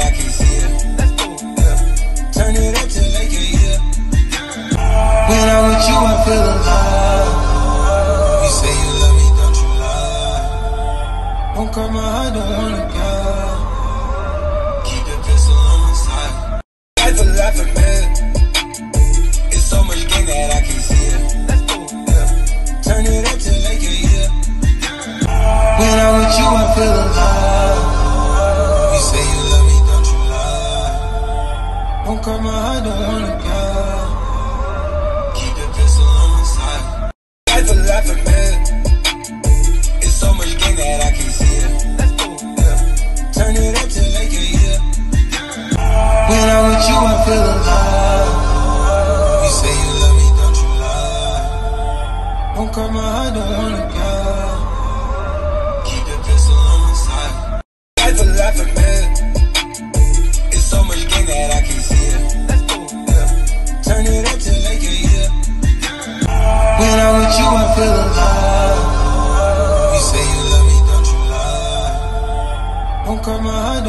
I can see it. Let's go. Yeah. Turn it up. When I'm with you, I feel alive. You say you love me, don't you lie? Don't cut my heart, don't wanna die. Don't call my heart, don't wanna go. Keep the pistol on my side. Life a life of man. It's so much gain that I can't see it. Let's go. Yeah. Turn it up till they can hear. When I'm with you, I feel alive. You say you love me, don't you lie? Don't call my heart, don't wanna go. you gon' feel alive. You say you love me, don't you lie? Won't cut my heart